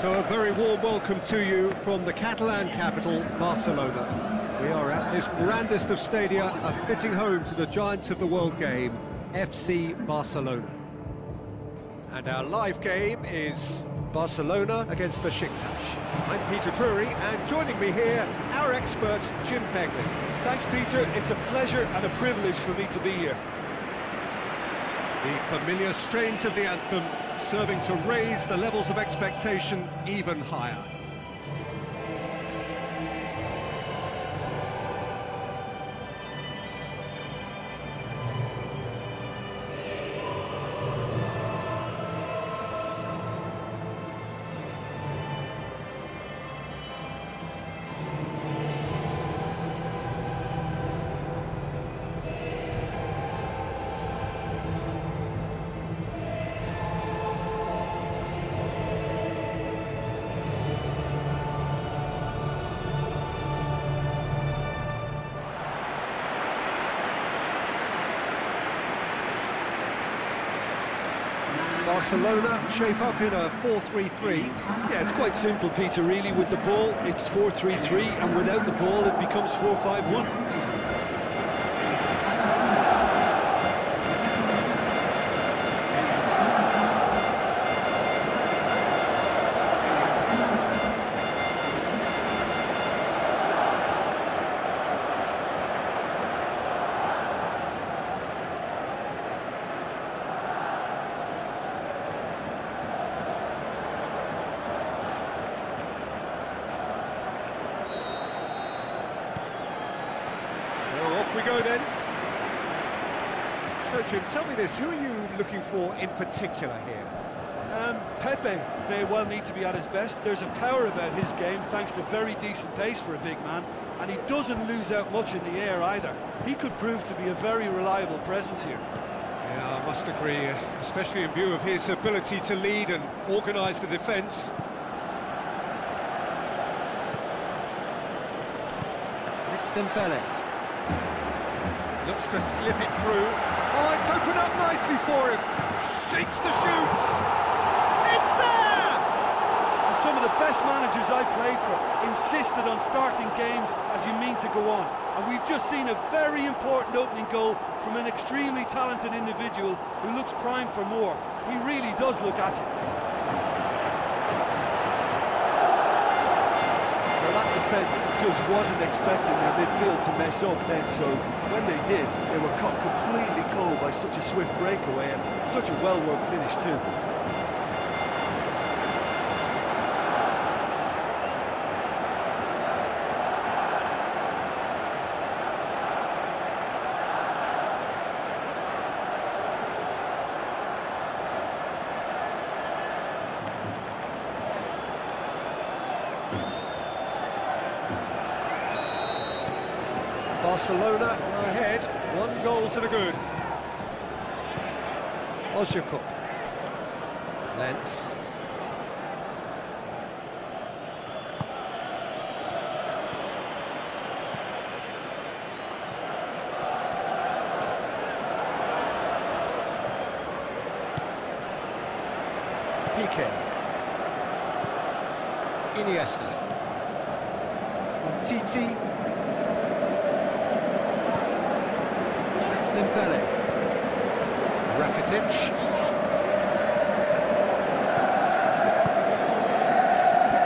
So a very warm welcome to you from the Catalan capital, Barcelona. We are at this grandest of stadia, a fitting home to the giants of the world game, FC Barcelona. And our live game is Barcelona against Besiktas. I'm Peter Drury, and joining me here, our expert, Jim Beglin. Thanks, Peter. It's a pleasure and a privilege for me to be here. The familiar strains of the anthem serving to raise the levels of expectation even higher. Barcelona shape up in a 4-3-3. Yeah, it's quite simple, Peter, really. With the ball, it's 4-3-3, and without the ball, it becomes 4-5-1. Particular here? Um, Pepe may well need to be at his best. There's a power about his game, thanks to very decent pace for a big man, and he doesn't lose out much in the air either. He could prove to be a very reliable presence here. Yeah, I must agree, especially in view of his ability to lead and organise the defence. It's Dembele. Looks to slip it through. Oh, it's opened up nicely for him. Shapes the shoots. It's there! And some of the best managers I played for insisted on starting games as you mean to go on. And we've just seen a very important opening goal from an extremely talented individual who looks primed for more. He really does look at it. Well, that defence just wasn't expecting their midfield to mess up then, so when they did, they were caught completely cold by such a swift breakaway and such a well-worked finish too. Barcelona go ahead, one goal to the good. Ozyakup. Lens. Piqué. Iniesta. Titi. It's Dembele. Rakitic.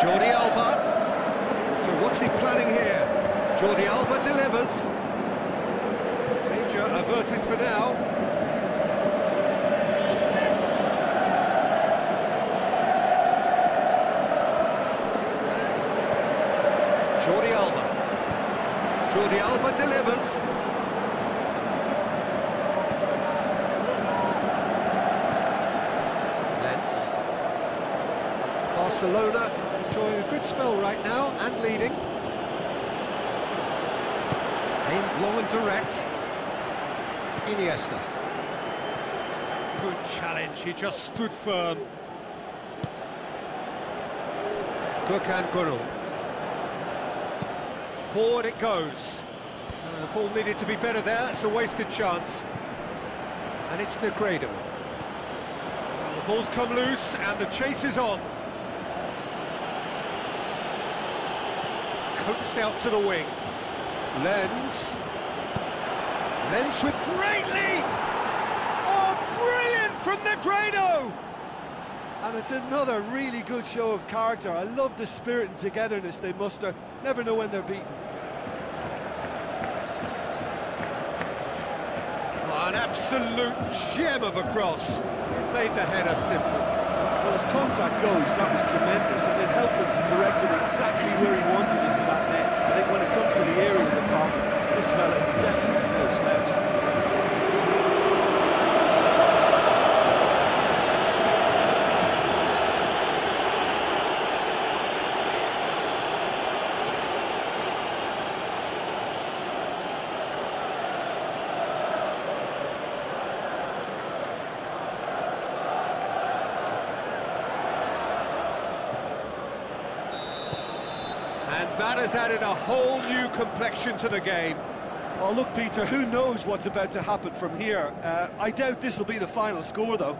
Jordi Alba. So what's he planning here? Jordi Alba delivers. Danger averted for now. Jordi Alba. Jordi Alba delivers. Lens. Barcelona enjoying a good spell right now and leading. Aimed long and direct. Iniesta. Good challenge, he just stood firm. Gökhan Gönül. Forward it goes. Uh, the ball needed to be better there, it's a wasted chance. And it's Negredo. Well, the ball's come loose and the chase is on. Coaxed out to the wing. Lens. Lens with great lead! Oh, brilliant from Negredo! And it's another really good show of character. I love the spirit and togetherness they muster. Never know when they're beaten. Oh, an absolute gem of a cross. Made the header simple. Well, as contact goes, that was tremendous, and it helped him to direct it exactly where he wanted into that net. I think when it comes to the area of the problem, this fella is definitely no slouch. That has added a whole new complexion to the game. Well, look, Peter, who knows what's about to happen from here? Uh, I doubt this will be the final score, though.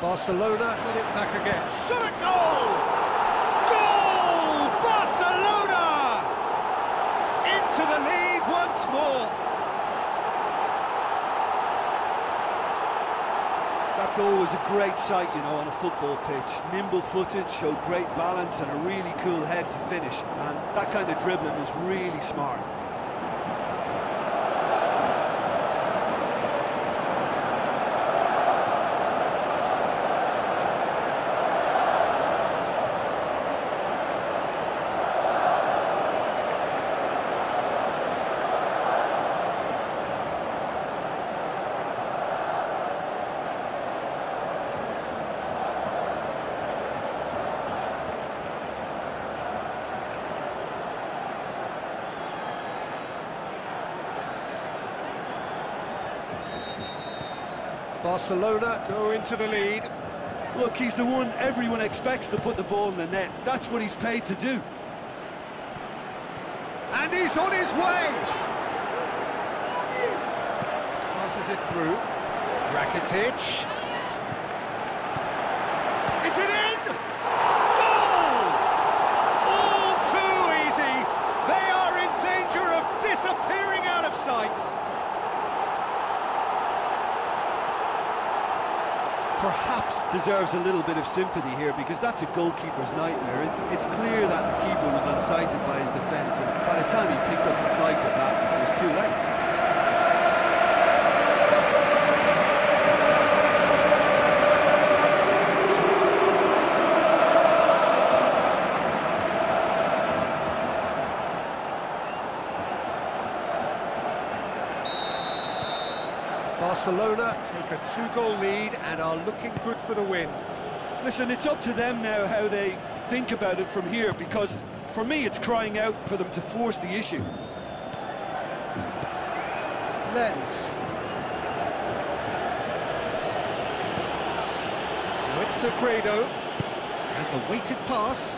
Barcelona get it back again. Shot goal! Goal! Barcelona! Into the lead once more. That's always a great sight, you know, on a football pitch. Nimble-footed, show great balance and a really cool head to finish. And that kind of dribbling is really smart. Barcelona go into the lead. Look, he's the one everyone expects to put the ball in the net. That's what he's paid to do. And he's on his way! Passes it through. Rakitic. Is it in? Goal! All too easy. They are in danger of disappearing out of sight. Perhaps deserves a little bit of sympathy here because that's a goalkeeper's nightmare. It's, it's clear that the keeper was unsighted by his defence and by the time he picked up the flight of that, it was too late. Barcelona take a two-goal lead and are looking good for the win. Listen, it's up to them now how they think about it from here because for me it's crying out for them to force the issue. Lens. Now it's Negredo. And the weighted pass.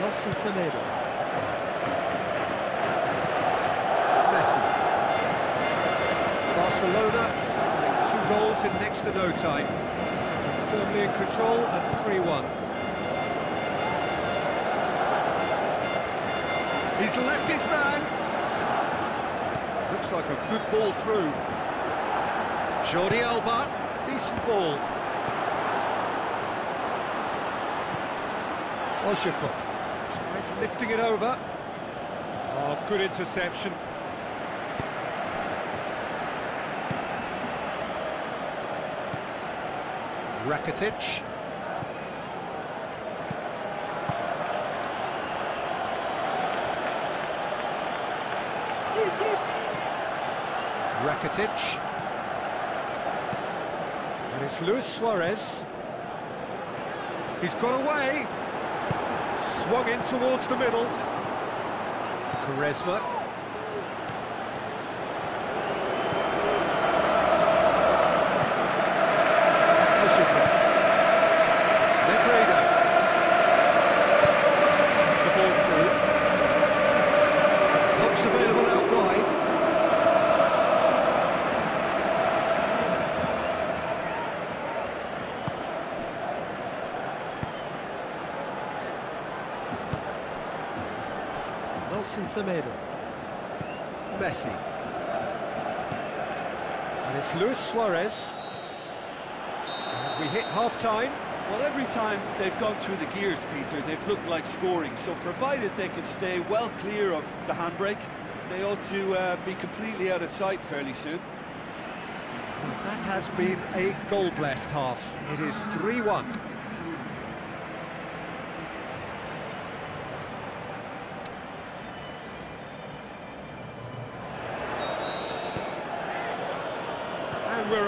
Nelson Semedo. Two goals in next to no time. Firmly in control at 3-1. He's left his man. Looks like a good ball through. Jordi Alba, decent ball. Ozyakup tries lifting it over. Oh, good interception. Rakitic. Rakitic. And it's Luis Suarez. He's got away. Swung in towards the middle. Quaresma. Ozyakup. Negredo. The ball through. Helps available out wide. Nelson Semedo. Messi. And it's Luis Suarez. We hit half-time. Well, every time they've gone through the gears, Peter, they've looked like scoring. So provided they can stay well clear of the handbrake, they ought to uh, be completely out of sight fairly soon. That has been a goal-blessed half. It is 3-1.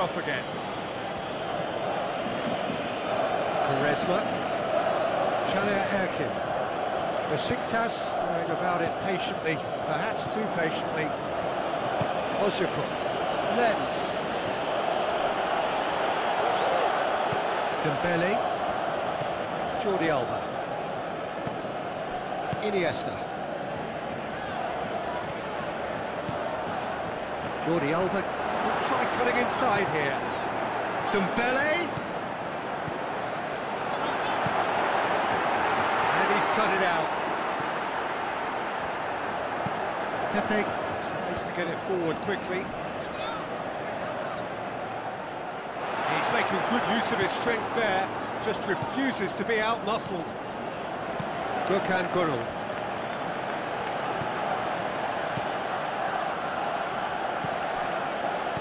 Off again. Quaresma. Caner Erkin. Besiktas going about it patiently, perhaps too patiently. Ozyakup. Lens. Dembele. Jordi Alba. Iniesta. Jordi Alba could try cutting inside here. Dembele. And he's cut it out. Pepe tries to get it forward quickly. He's making good use of his strength there, just refuses to be out-muscled. Gökhan Gönül.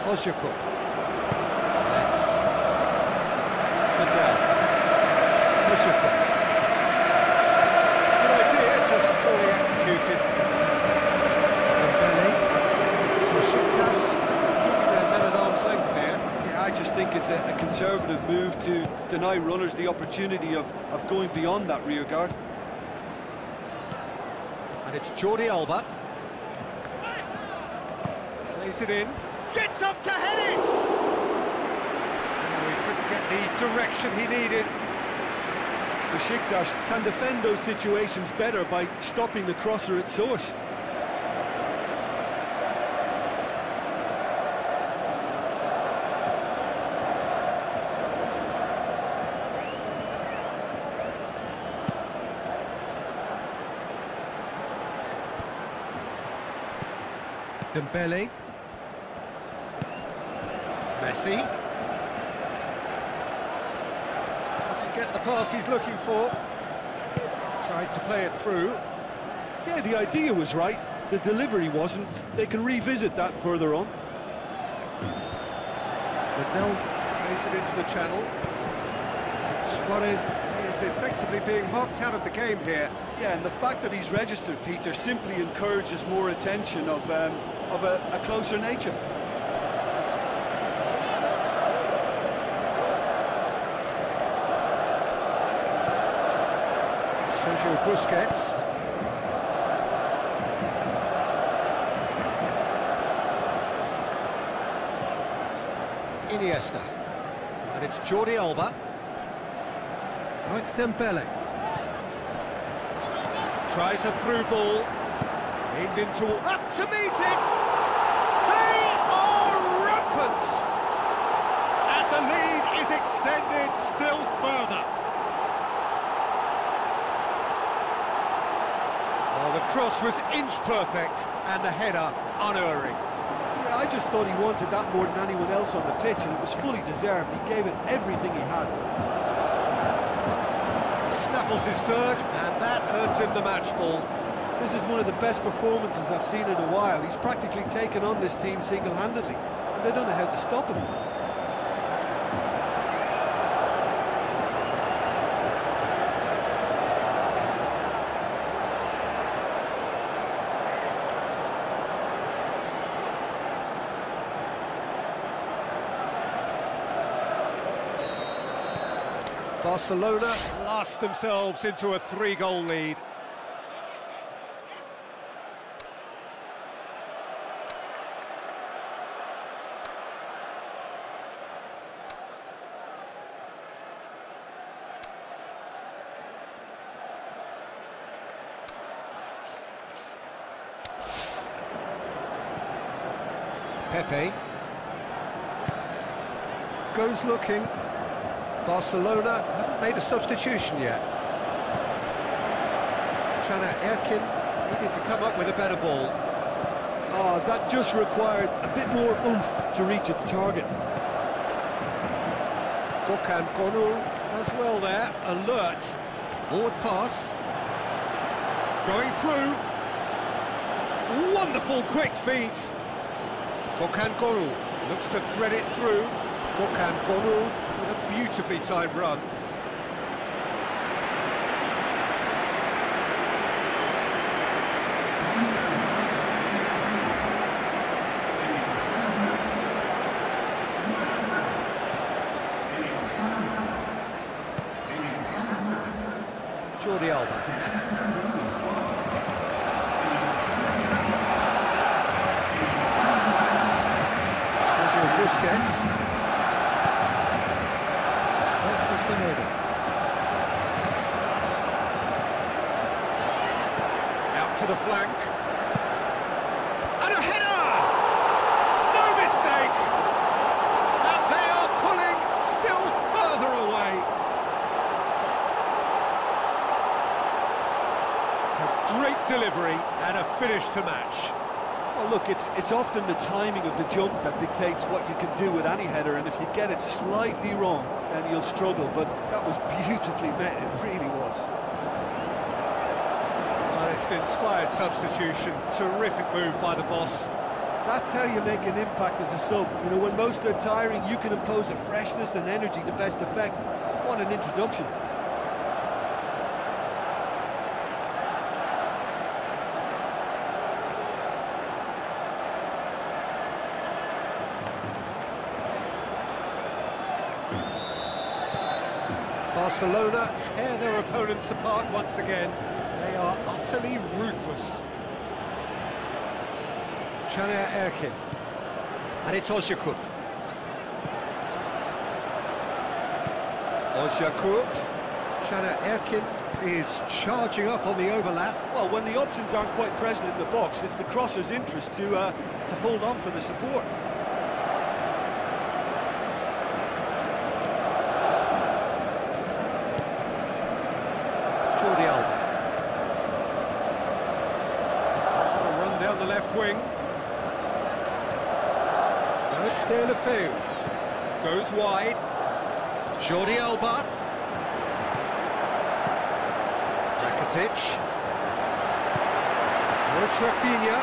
Ozyakup. Let's... Fidel. Ozyakup. Good idea, just poorly executed. Dembele. Besiktas keeping their men at arm's length here. Yeah, I just think it's a, a conservative move to deny runners the opportunity of, of going beyond that rear guard. And it's Jordi Alba. Plays it in. Gets up to head it! He couldn't get the direction he needed. Besiktas can defend those situations better by stopping the crosser at source. Dembele. Messi. Doesn't get the pass he's looking for. Tried to play it through. Yeah, the idea was right, the delivery wasn't. They can revisit that further on. Liddell plays it into the channel. Suarez is effectively being marked out of the game here. Yeah, and the fact that he's registered, Peter, simply encourages more attention of, um, of a, a closer nature. Sergio Busquets. Iniesta. And it's Jordi Alba. Now it's Dembele. Tries a through ball. Aimed into... Up to meet it! They are rampant! And the lead is extended still further. Well, the cross was inch perfect and the header unerring. Yeah, I just thought he wanted that more than anyone else on the pitch, and it was fully deserved. He gave it everything he had. Snaffles his third, and that earns him the match ball. This is one of the best performances I've seen in a while. He's practically taken on this team single-handedly, and they don't know how to stop him. Barcelona last themselves into a three-goal lead. Pepe goes looking. Barcelona haven't made a substitution yet. Caner Erkin Needed to come up with a better ball. Oh, that just required a bit more oomph to reach its target. Gökhan Gönül does well there, alert. Forward pass. Going through. Wonderful quick feet. Gökhan Gönül looks to thread it through. Gökhan Gönül with a beautifully timed run. Jordi Alba. Sergio Busquets. Nelson Semedo. Out to the flank. And a header! No mistake! And they are pulling still further away. A great delivery and a finish to match. Well, look, it's it's often the timing of the jump that dictates what you can do with any header, and if you get it slightly wrong, then you'll struggle. But that was beautifully met, it really was. Well, it's an inspired substitution. Terrific move by the boss. That's how you make an impact as a sub. You know, when most are tiring, you can impose a freshness and energy to best effect. What an introduction. Barcelona tear their opponents apart once again. They are utterly ruthless. Caner Erkin. And it's Ozyakup. Ozyakup. Erkin is charging up on the overlap. Well, when the options aren't quite present in the box, it's the crosser's interest to uh, to hold on for the support. Jordi Alba. He's on a run down the left wing. It's Deulofeu. Goes wide. Jordi Alba. Rakitic. It's Rafinha.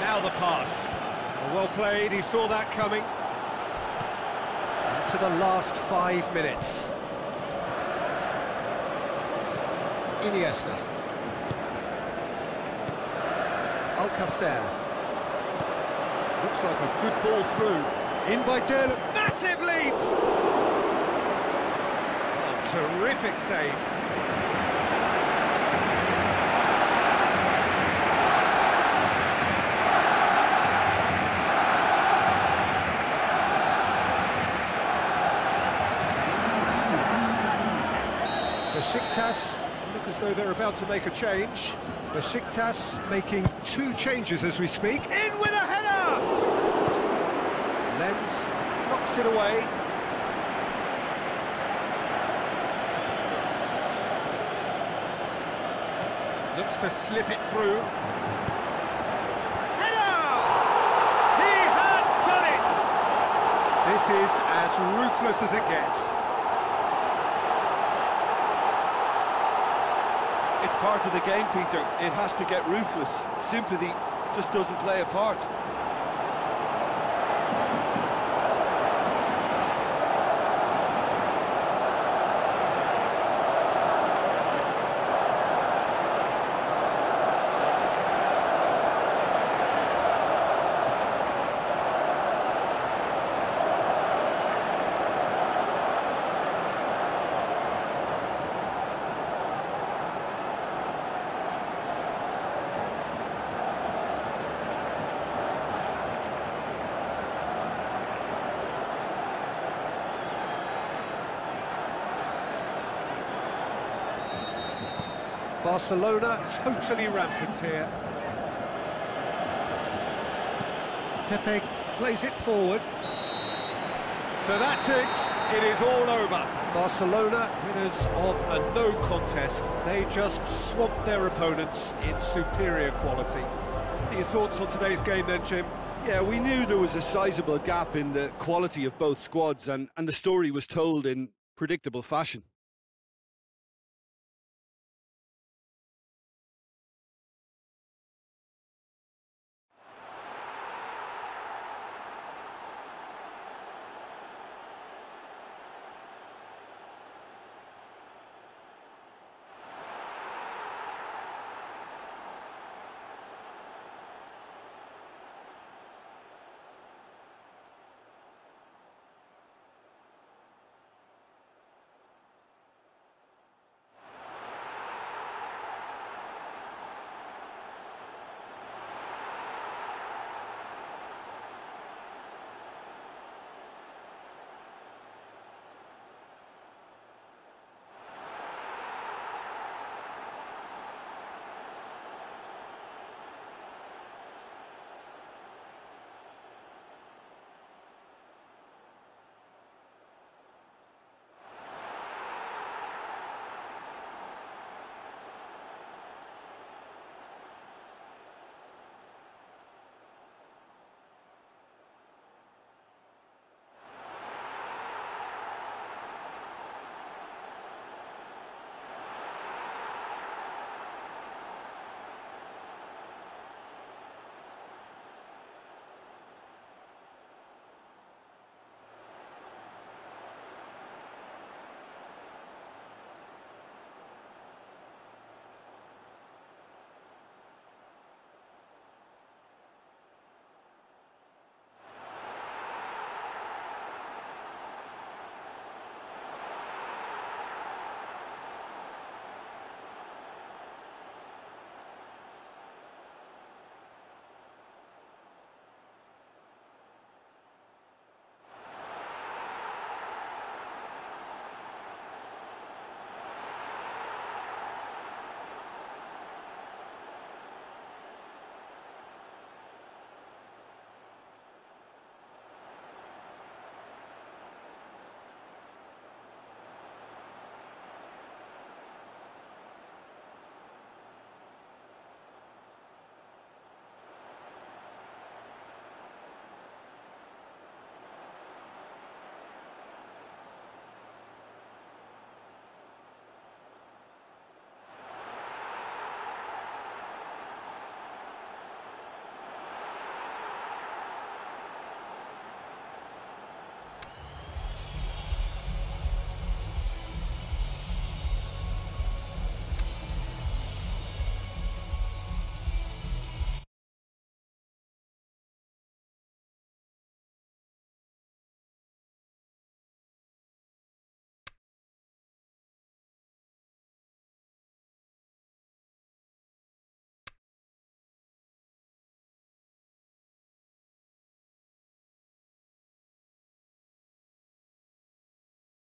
Now the pass. Well played, he saw that coming. Into the last five minutes. Iniesta. Alcacer. Looks like a good ball through. In by Del. Massive leap! Oh, terrific save. Besiktas look as though they're about to make a change. Besiktas making two changes as we speak. In with a header! Lens knocks it away. Looks to slip it through. Header! He has done it! This is as ruthless as it gets. It's part of the game, Peter. It has to get ruthless. Sympathy just doesn't play a part. Barcelona totally rampant here. Pepe plays it forward. So that's it, it is all over. Barcelona, winners of a no contest. They just swamped their opponents in superior quality. Your thoughts on today's game then, Jim? Yeah, we knew there was a sizable gap in the quality of both squads, and, and the story was told in predictable fashion.